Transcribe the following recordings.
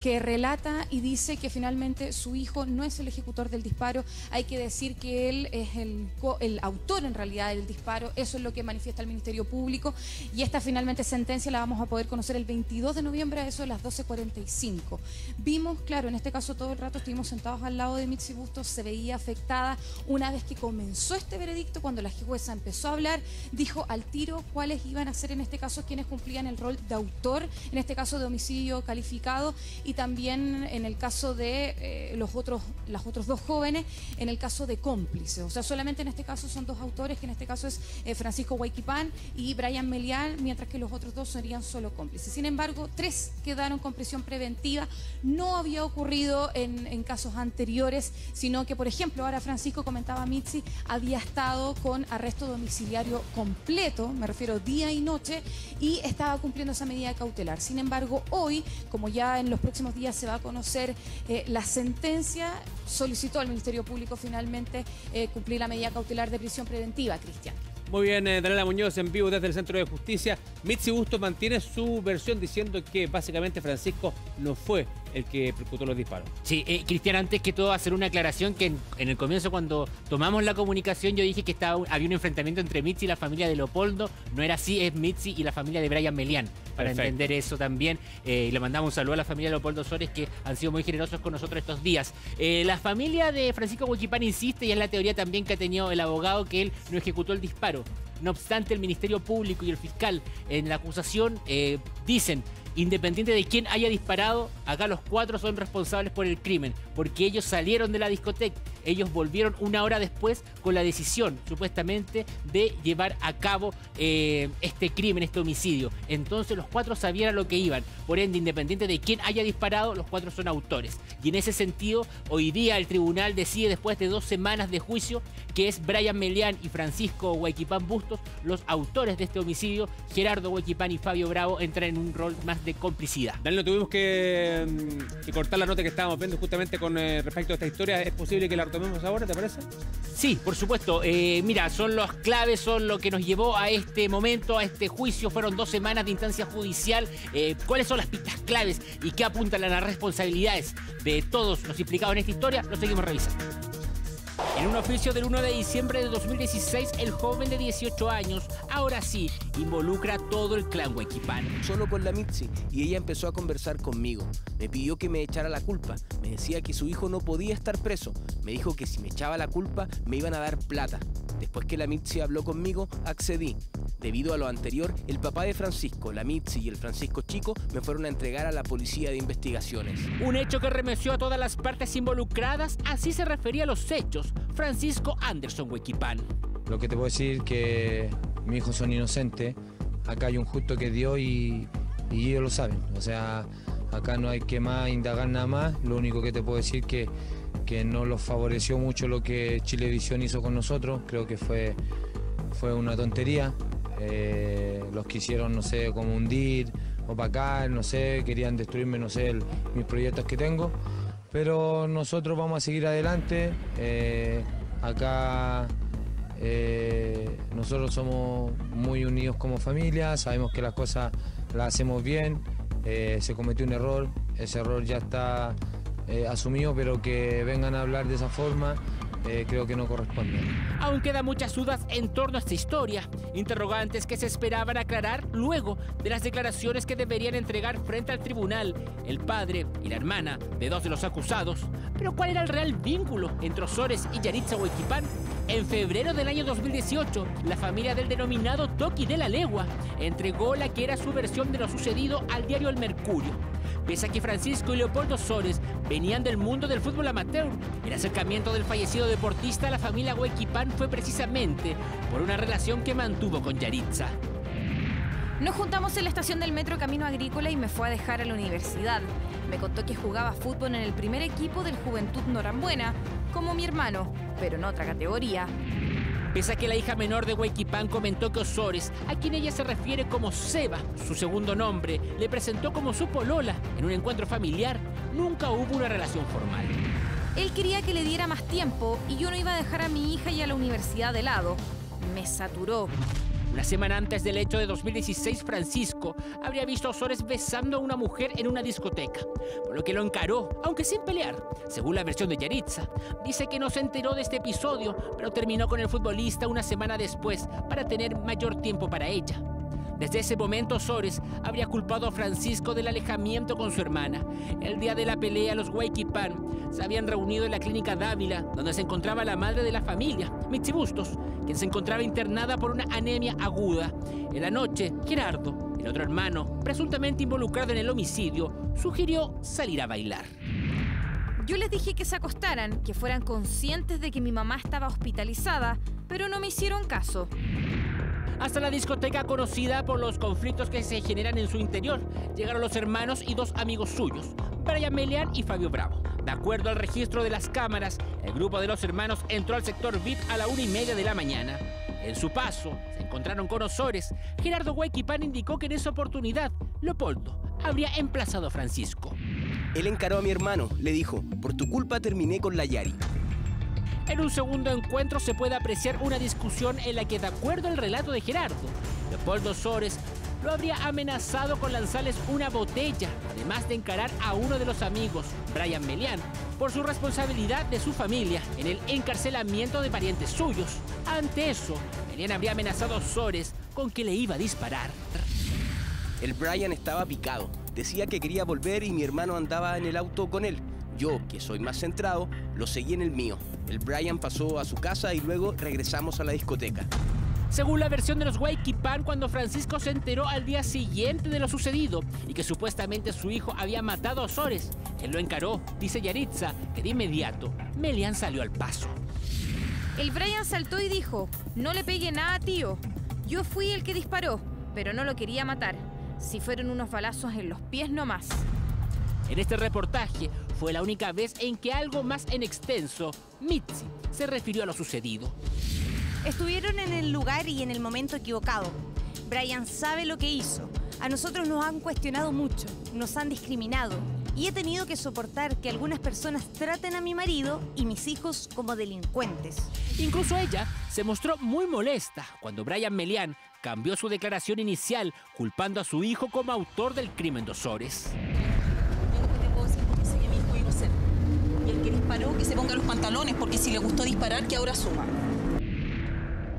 que relata y dice que finalmente su hijo no es el ejecutor del disparo, hay que decir que él es el, autor en realidad del disparo, eso es lo que manifiesta el Ministerio Público. Y esta finalmente sentencia la vamos a poder conocer el 22 de noviembre a eso de las 12.45. Vimos, claro, en este caso todo el rato estuvimos sentados al lado de Mitzi Bustos, se veía afectada. Una vez que comenzó este veredicto, cuando la jueza empezó a hablar, dijo al tiro cuáles iban a ser en este caso quienes cumplían el rol de autor, en este caso de homicidio calificado y también en el caso de eh, los otros, los otros dos jóvenes, en el caso de cómplices. O sea, solamente en este caso son dos autores, que en este caso es eh, Francisco Huayquipán y Brian Melián, mientras que los otros dos serían solo cómplices. Sin embargo, tres quedaron con prisión preventiva. No había ocurrido en, en casos anteriores, sino que, por ejemplo, ahora Francisco comentaba Mitzi, había estado con arresto domiciliario completo, me refiero día y noche, y estaba cumpliendo esa medida cautelar. Sin embargo, hoy, como ya en los próximos días se va a conocer eh, la sentencia. Solicitó al Ministerio Público finalmente eh, cumplir la medida cautelar de prisión preventiva, Cristian. Muy bien, eh, Daniela Muñoz en vivo desde el Centro de Justicia. Mitzi Bustos mantiene su versión diciendo que básicamente Francisco no fue el que percutó los disparos. Sí, eh, Cristian, antes que todo hacer una aclaración que en, el comienzo cuando tomamos la comunicación yo dije que estaba, había un enfrentamiento entre Mitzi y la familia de Leopoldo. No era así, es Mitzi y la familia de Brian Melián. Para entender eso también, eh, le mandamos un saludo a la familia de Leopoldo Sores que han sido muy generosos con nosotros estos días. la familia de Francisco Huichipán insiste y es la teoría también que ha tenido el abogado que él no ejecutó el disparo. No obstante, el Ministerio Público y el fiscal en la acusación eh, dicen Independiente de quién haya disparado, acá los cuatro son responsables por el crimen, porque ellos salieron de la discoteca, ellos volvieron una hora después con la decisión, supuestamente, de llevar a cabo eh, este crimen, este homicidio. Entonces los cuatro sabían a lo que iban, por ende, independiente de quién haya disparado, los cuatro son autores. Y en ese sentido, hoy día el tribunal decide, después de dos semanas de juicio, que es Brian Melián y Francisco Huayquipán Bustos los autores de este homicidio. Gerardo Huayquipán y Fabio Bravo entran en un rol más de de complicidad. Daniel, tuvimos mm, que, cortar la nota que estábamos viendo justamente con eh, respecto a esta historia. ¿Es posible que la retomemos ahora, te parece? Sí, por supuesto. Eh, mira, son los claves, son lo que nos llevó a este momento, a este juicio. Fueron dos semanas de instancia judicial. Eh, ¿Cuáles son las pistas claves y qué apuntan a las responsabilidades de todos los implicados en esta historia? Lo seguimos revisando. En un oficio del 1 de diciembre de 2016, el joven de 18 años, ahora sí, involucra a todo el clan Huequipán. Solo con la Mitzi, y ella empezó a conversar conmigo. Me pidió que me echara la culpa. Me decía que su hijo no podía estar preso. Me dijo que si me echaba la culpa, me iban a dar plata. Después que la Mitzi habló conmigo, accedí. Debido a lo anterior, el papá de Francisco, la Mitzi y el Francisco Chico me fueron a entregar a la policía de investigaciones. Un hecho que remeció a todas las partes involucradas, así se refería a los hechos Francisco Anderson Huequipán. Lo que te puedo decir que mis hijos son inocentes, acá hay un justo que dio y, y ellos lo saben. O sea, acá no hay que más indagar nada más, lo único que te puedo decir que que no los favoreció mucho lo que Chilevisión hizo con nosotros, creo que fue, fue una tontería. Eh, los quisieron, no sé, como hundir, opacar, no sé, querían destruirme, no sé, mis proyectos que tengo. Pero nosotros vamos a seguir adelante. Eh, acá eh, nosotros somos muy unidos como familia, sabemos que las cosas las hacemos bien. se cometió un error, ese error ya está asumido, pero que vengan a hablar de esa forma eh, creo que no corresponde. Aún quedan muchas dudas en torno a esta historia, interrogantes que se esperaban aclarar luego de las declaraciones que deberían entregar frente al tribunal el padre y la hermana de dos de los acusados. Pero ¿cuál era el real vínculo entre Osores y Yaritza Huequipán? En febrero del año 2018, la familia del denominado Toki de la Legua entregó la que era su versión de lo sucedido al diario El Mercurio. Pese a que Francisco y Leopoldo Sores venían del mundo del fútbol amateur, el acercamiento del fallecido deportista a la familia Huequipán fue precisamente por una relación que mantuvo con Yaritza. Nos juntamos en la estación del metro Camino Agrícola y me fue a dejar a la universidad. Me contó que jugaba fútbol en el primer equipo del Juventud Norambuena, como mi hermano, pero en otra categoría. Pese a que la hija menor de Huayquipán comentó que Osores, a quien ella se refiere como Seba, su segundo nombre, le presentó como su polola en un encuentro familiar, nunca hubo una relación formal. Él quería que le diera más tiempo y yo no iba a dejar a mi hija y a la universidad de lado. Me saturó. Una semana antes del hecho de 2016, Francisco habría visto a Osores besando a una mujer en una discoteca, por lo que lo encaró, aunque sin pelear. Según la versión de Yaritza, dice que no se enteró de este episodio, pero terminó con el futbolista una semana después para tener mayor tiempo para ella. Desde ese momento, Sores habría culpado a Francisco del alejamiento con su hermana. El día de la pelea, los Huayquipán se habían reunido en la clínica Dávila, donde se encontraba la madre de la familia, Mitzi Bustos, quien se encontraba internada por una anemia aguda. En la noche, Gerardo, el otro hermano, presuntamente involucrado en el homicidio, sugirió salir a bailar. Yo les dije que se acostaran, que fueran conscientes de que mi mamá estaba hospitalizada, pero no me hicieron caso hasta la discoteca conocida por los conflictos que se generan en su interior. Llegaron los hermanos y dos amigos suyos, Brian Melian y Fabio Bravo. De acuerdo al registro de las cámaras, el grupo de los hermanos entró al sector VIP a la una y media de la mañana. En su paso, se encontraron con Osores. Gerardo Huayquipán indicó que en esa oportunidad, Leopoldo habría emplazado a Francisco. Él encaró a mi hermano, le dijo, por tu culpa terminé con la Yari. En un segundo encuentro se puede apreciar una discusión en la que, de acuerdo al relato de Gerardo, Leopoldo Sores lo habría amenazado con lanzarles una botella, además de encarar a uno de los amigos, Brian Melian, por su responsabilidad de su familia en el encarcelamiento de parientes suyos. Ante eso, Melian habría amenazado a Sores con que le iba a disparar. El Brian estaba picado, decía que quería volver y mi hermano andaba en el auto con él. Yo, que soy más centrado, lo seguí en el mío. El Brian pasó a su casa y luego regresamos a la discoteca. Según la versión de los Pan, cuando Francisco se enteró al día siguiente de lo sucedido y que supuestamente su hijo había matado a Osores, él lo encaró, dice Yaritza, que de inmediato Melian salió al paso. El Brian saltó y dijo, no le pegue nada, tío. Yo fui el que disparó, pero no lo quería matar. Si fueron unos balazos en los pies nomás. En este reportaje fue la única vez en que algo más en extenso, Mitzi, se refirió a lo sucedido. Estuvieron en el lugar y en el momento equivocado. Brian sabe lo que hizo. A nosotros nos han cuestionado mucho, nos han discriminado y he tenido que soportar que algunas personas traten a mi marido y mis hijos como delincuentes. Incluso ella se mostró muy molesta cuando Brian Melian cambió su declaración inicial culpando a su hijo como autor del crimen de Osores. Que se ponga los pantalones, porque si le gustó disparar, que ahora suma.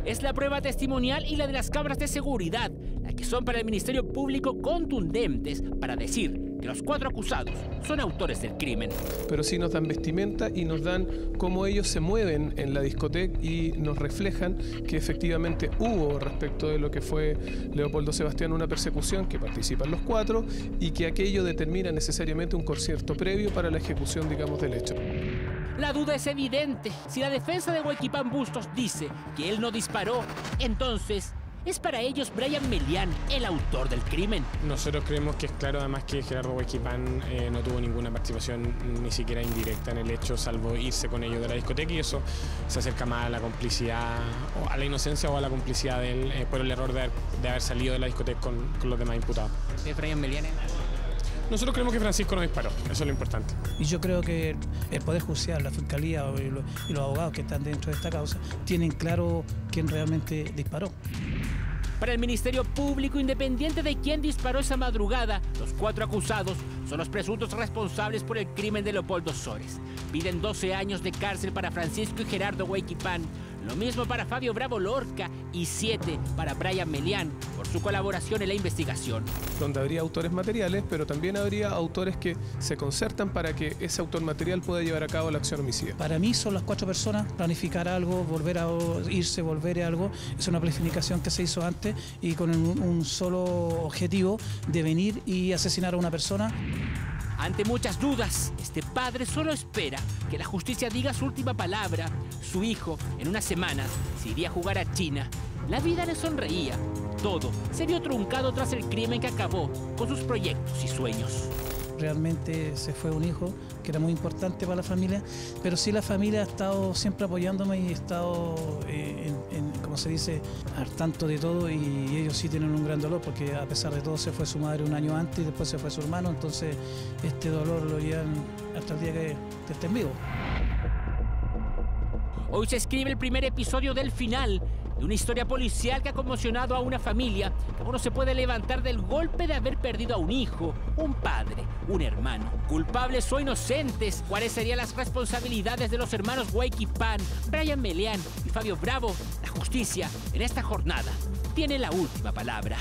Es la prueba testimonial y la de las cámaras de seguridad, las que son para el Ministerio Público contundentes para decir que los cuatro acusados son autores del crimen. Pero sí nos dan vestimenta y nos dan cómo ellos se mueven en la discoteca y nos reflejan que efectivamente hubo respecto de lo que fue Leopoldo Sebastián una persecución que participan los cuatro y que aquello determina necesariamente un concierto previo para la ejecución, digamos, del hecho. La duda es evidente. Si la defensa de Huequipán Bustos dice que él no disparó, entonces es para ellos Brian Melian el autor del crimen. Nosotros creemos que es claro además que Gerardo Huesquipán eh, no tuvo ninguna participación ni siquiera indirecta en el hecho, salvo irse con ellos de la discoteca y eso se acerca más a la complicidad, o a la inocencia o a la complicidad de él eh, por el error de haber, salido de la discoteca con, los demás imputados. ¿Es Brian Melian nosotros creemos que Francisco no disparó, eso es lo importante. Y yo creo que el Poder Judicial, la Fiscalía y los abogados que están dentro de esta causa tienen claro quién realmente disparó. Para el Ministerio Público, independiente de quién disparó esa madrugada, los cuatro acusados son los presuntos responsables por el crimen de Leopoldo Sores. Piden 12 años de cárcel para Francisco y Gerardo Huayquipán, lo mismo para Fabio Bravo Lorca y 7 para Brian Melián por su colaboración en la investigación. Donde habría autores materiales, pero también habría autores que se concertan para que ese autor material pueda llevar a cabo la acción homicida. Para mí son las cuatro personas, planificar algo, volver a irse, volver a algo. Es una planificación que se hizo antes y con un solo objetivo de venir y asesinar a una persona. Ante muchas dudas, este padre solo espera que la justicia diga su última palabra. Su hijo, en unas semanas, se iría a jugar a China. La vida le sonreía. Todo se vio truncado tras el crimen que acabó con sus proyectos y sueños realmente se fue un hijo que era muy importante para la familia, pero sí la familia ha estado siempre apoyándome y ha estado, eh, en, como se dice, al tanto de todo y ellos sí tienen un gran dolor porque a pesar de todo se fue su madre un año antes y después se fue su hermano, entonces este dolor lo llevan hasta el día que, estén vivos. Hoy se escribe el primer episodio del final de una historia policial que ha conmocionado a una familia que uno se puede levantar del golpe de haber perdido a un hijo, un padre, un hermano. Culpables o inocentes, ¿cuáles serían las responsabilidades de los hermanos Pan, Brian Meleán y Fabio Bravo? Justicia en esta jornada tiene la última palabra.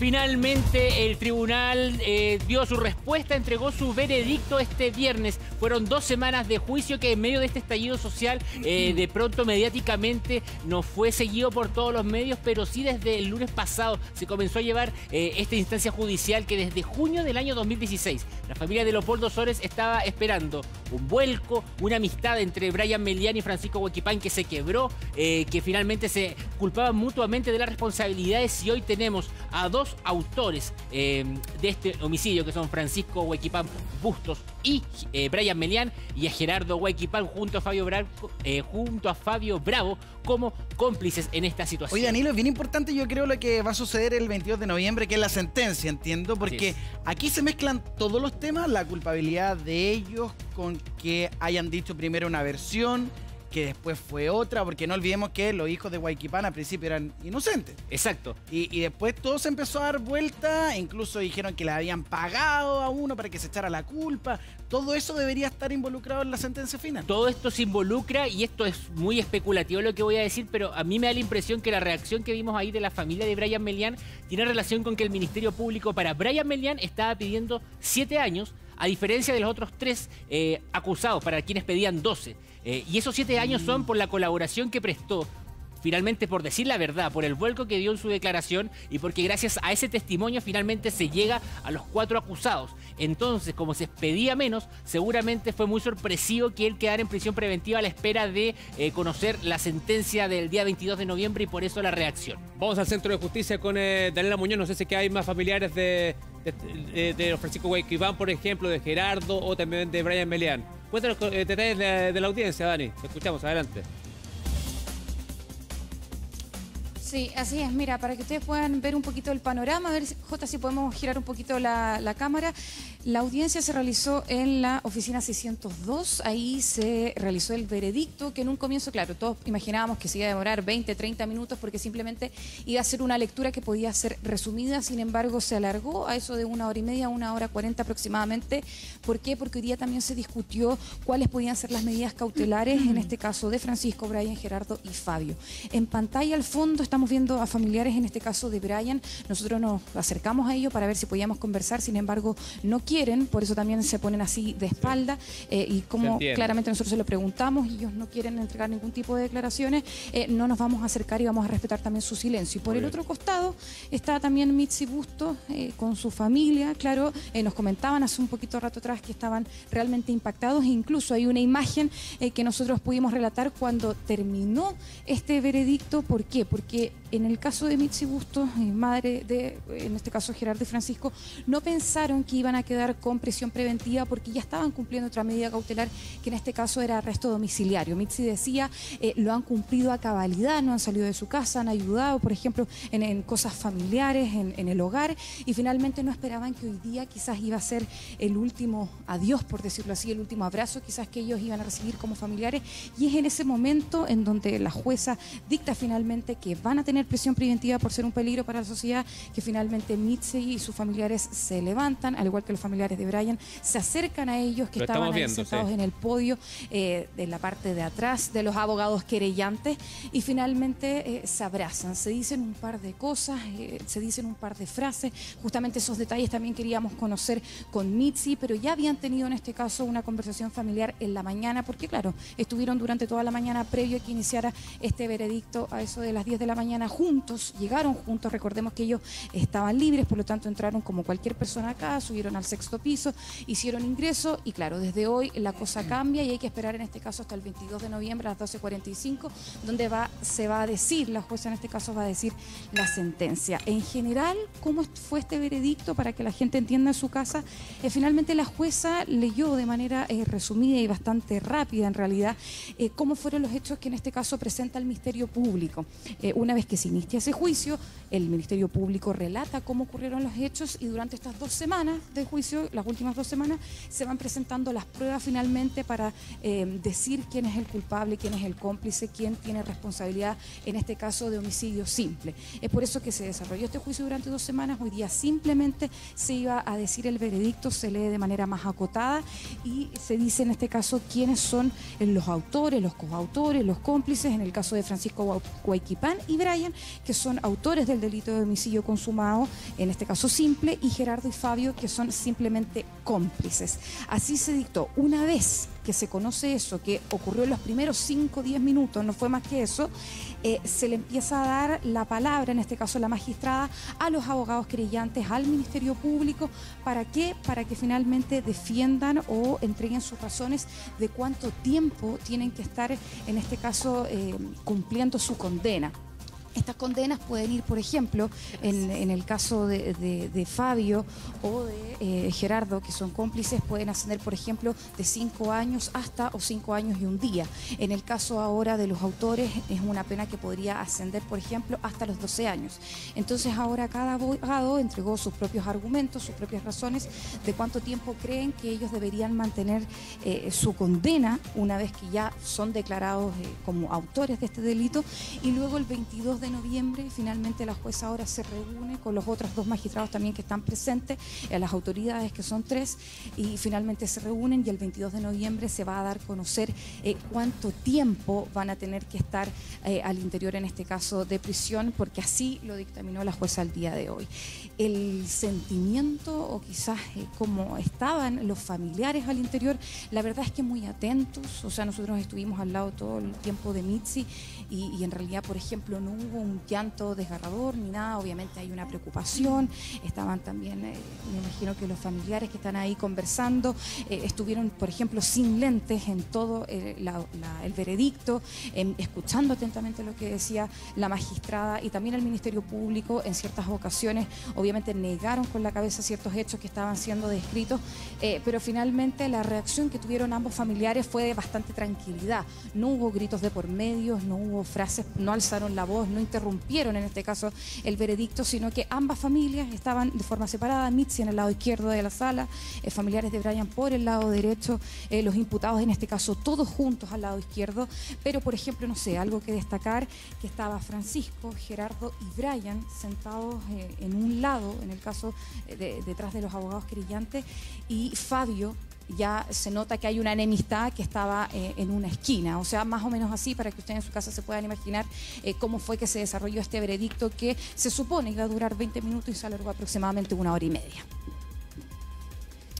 Finalmente el tribunal eh, dio su respuesta, entregó su veredicto este viernes. Fueron dos semanas de juicio que en medio de este estallido social eh, de pronto mediáticamente no fue seguido por todos los medios, pero sí desde el lunes pasado se comenzó a llevar eh, esta instancia judicial que desde junio del año 2016 la familia de Leopoldo Sores estaba esperando un vuelco, una amistad entre Brian Melián y Francisco Huequipán que se quebró, que finalmente se culpaban mutuamente de las responsabilidades y hoy tenemos a dos autores eh, de este homicidio, que son Francisco Huequipán Bustos y eh, Brian Melián, y a Gerardo Huequipán junto a Fabio Bravo, eh, junto a Fabio Bravo como cómplices en esta situación. Oye, Danilo, es bien importante, yo creo, lo que va a suceder el 22 de noviembre, que es la sentencia, entiendo, porque aquí se mezclan todos los temas, la culpabilidad de ellos con que hayan dicho primero una versión que después fue otra, porque no olvidemos que los hijos de Guayquipán al principio eran inocentes. Exacto. Y, después todo se empezó a dar vuelta, incluso dijeron que le habían pagado a uno para que se echara la culpa. Todo eso debería estar involucrado en la sentencia final. Todo esto se involucra y esto es muy especulativo lo que voy a decir, pero a mí me da la impresión que la reacción que vimos ahí de la familia de Brian Melian tiene relación con que el Ministerio Público para Brian Melian estaba pidiendo siete años, a diferencia de los otros tres eh, acusados, para quienes pedían 12. Eh, y esos siete años son por la colaboración que prestó finalmente por decir la verdad, por el vuelco que dio en su declaración y porque gracias a ese testimonio finalmente se llega a los cuatro acusados. Entonces, como se pedía menos, seguramente fue muy sorpresivo que él quedara en prisión preventiva a la espera de eh, conocer la sentencia del día 22 de noviembre y por eso la reacción. Vamos al Centro de Justicia con eh, Daniela Muñoz, no sé si que hay más familiares de, de, Francisco Guayquiván, por ejemplo, de Gerardo o también de Brian Melián. Cuéntanos eh, detalles de, de la audiencia, Dani. Te escuchamos, adelante. Sí, así es. Mira, para que ustedes puedan ver un poquito el panorama, a ver, J, si podemos girar un poquito la, cámara. La audiencia se realizó en la oficina 602. Ahí se realizó el veredicto, que en un comienzo, claro, todos imaginábamos que se iba a demorar 20, 30 minutos porque simplemente iba a ser una lectura que podía ser resumida. Sin embargo, se alargó a eso de una hora y media, una hora cuarenta aproximadamente. ¿Por qué? Porque hoy día también se discutió cuáles podían ser las medidas cautelares, en este caso de Francisco, Brian, Gerardo y Fabio. En pantalla al fondo estamos viendo a familiares, en este caso de Brian. Nosotros nos acercamos a ellos para ver si podíamos conversar, sin embargo, no quieren, por eso también se ponen así de espalda. Eh, y como claramente nosotros se lo preguntamos y ellos no quieren entregar ningún tipo de declaraciones, eh, no nos vamos a acercar y vamos a respetar también su silencio. Y por el otro costado está también Mitzi Busto eh, con su familia. Claro, nos comentaban hace un poquito rato atrás que estaban realmente impactados e incluso hay una imagen que nosotros pudimos relatar cuando terminó este veredicto. ¿Por qué? Porque en el caso de Mitzi Busto, eh, madre de, en este caso Gerardo y Francisco, no pensaron que iban a quedar con prisión preventiva porque ya estaban cumpliendo otra medida cautelar, que en este caso era arresto domiciliario. Mitzi decía, eh, lo han cumplido a cabalidad, no han salido de su casa, han ayudado, por ejemplo, en, cosas familiares, en, el hogar, y finalmente no esperaban que hoy día quizás iba a ser el último adiós, por decirlo así, el último abrazo quizás que ellos iban a recibir como familiares, y es en ese momento en donde la jueza dicta finalmente que van a tener prisión preventiva por ser un peligro para la sociedad, que finalmente Mitzi y sus familiares se levantan, al igual que los familiares de Brian, se acercan a ellos que estaban sentados en el podio eh, de la parte de atrás de los abogados querellantes y finalmente eh, se abrazan, se dicen un par de cosas, eh, se dicen un par de frases, justamente esos detalles también queríamos conocer con Mitzi, pero ya habían tenido en este caso una conversación familiar en la mañana, porque claro, estuvieron durante toda la mañana previo a que iniciara este veredicto a eso de las 10 de la mañana juntos, llegaron juntos, recordemos que ellos estaban libres, por lo tanto entraron como cualquier persona acá, subieron al sexto piso, hicieron ingreso y claro, desde hoy la cosa cambia y hay que esperar en este caso hasta el 22 de noviembre a las 12.45, donde va, se va a decir, la jueza en este caso va a decir la sentencia. En general, ¿cómo fue este veredicto para que la gente entienda en su casa? Eh, finalmente la jueza leyó de manera eh, resumida y bastante rápida en realidad eh, cómo fueron los hechos que en este caso presenta el Ministerio Público. una una vez que se inicia ese juicio, el Ministerio Público relata cómo ocurrieron los hechos y durante estas dos semanas de juicio, las últimas dos semanas, se van presentando las pruebas finalmente para eh, decir quién es el culpable, quién es el cómplice, quién tiene responsabilidad en este caso de homicidio simple. Es por eso que se desarrolló este juicio durante dos semanas. Hoy día simplemente se iba a decir el veredicto, se lee de manera más acotada y se dice en este caso quiénes son los autores, los coautores, los cómplices, en el caso de Francisco Guayquipán y Que son autores del delito de homicidio consumado, en este caso simple, y Gerardo y Fabio, que son simplemente cómplices. Así se dictó. Una vez que se conoce eso, que ocurrió en los primeros 5 o 10 minutos, no fue más que eso, eh, se le empieza a dar la palabra, en este caso la magistrada, a los abogados creyentes, al Ministerio Público, ¿para qué? Para que finalmente defiendan o entreguen sus razones de cuánto tiempo tienen que estar, en este caso, eh, cumpliendo su condena. Estas condenas pueden ir, por ejemplo, en, el caso de, Fabio o de eh, Gerardo, que son cómplices, pueden ascender, por ejemplo, de cinco años hasta o cinco años y un día. En el caso ahora de los autores, es una pena que podría ascender, por ejemplo, hasta los 12 años. Entonces ahora cada abogado entregó sus propios argumentos, sus propias razones de cuánto tiempo creen que ellos deberían mantener eh, su condena una vez que ya son declarados eh, como autores de este delito y luego el 22 de noviembre, finalmente la jueza ahora se reúne con los otros dos magistrados también que están presentes, eh, las autoridades que son tres, y finalmente se reúnen y el 22 de noviembre se va a dar a conocer eh, cuánto tiempo van a tener que estar eh, al interior, en este caso, de prisión, porque así lo dictaminó la jueza al día de hoy. El sentimiento, o quizás como estaban los familiares al interior, la verdad es que muy atentos, o sea, nosotros estuvimos al lado todo el tiempo de Mitzi y, y en realidad, por ejemplo, no hubo un llanto desgarrador ni nada, obviamente hay una preocupación, estaban también, eh, me imagino que los familiares que están ahí conversando, eh, estuvieron, por ejemplo, sin lentes en todo eh, el veredicto, em, escuchando atentamente lo que decía la magistrada y también el Ministerio Público en ciertas ocasiones, obviamente negaron con la cabeza ciertos hechos que estaban siendo descritos, pero finalmente la reacción que tuvieron ambos familiares fue de bastante tranquilidad, no hubo gritos de por medio, no hubo frases, no alzaron la voz, no interrumpieron en este caso el veredicto, sino que ambas familias estaban de forma separada, Mitzi en el lado izquierdo de la sala, eh, familiares de Brian por el lado derecho, eh, los imputados en este caso todos juntos al lado izquierdo, pero por ejemplo, no sé, algo que destacar, que estaba Francisco, Gerardo y Brian sentados eh, en un lado, en el caso detrás de los abogados querellantes, y Fabio ya se nota que hay una enemistad que estaba eh, en una esquina. O sea, más o menos así para que ustedes en su casa se puedan imaginar eh, cómo fue que se desarrolló este veredicto que se supone va a durar 20 minutos y se alargó aproximadamente una hora y media.